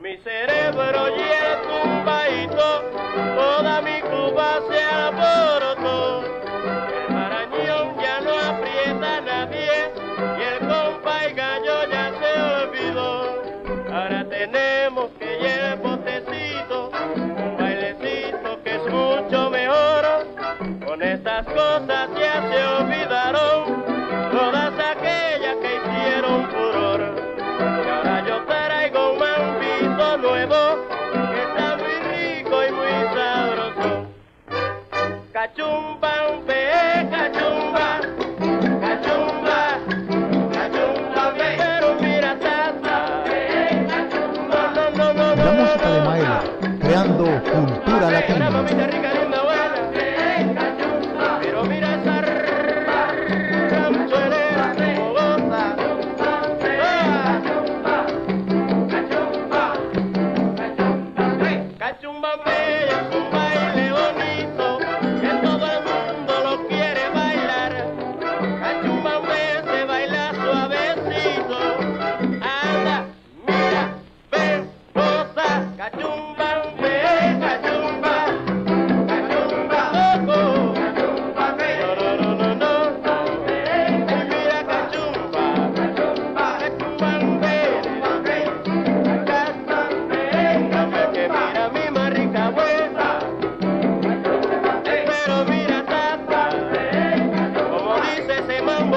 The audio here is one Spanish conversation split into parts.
mi cerebro ya tumbadito, toda mi cuba se abortó. El marañón ya no aprieta a nadie y el compa y gallo ya se olvidó. Ahora tenemos que llevar el botecito, un bailecito que es mucho mejor. Con estas cosas ya se olvidaron. cachumba, un pe, cachumba, cachumba, cachumba, ve. Pero mira, cachumba. La música de Maela, creando cultura.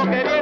queriendo.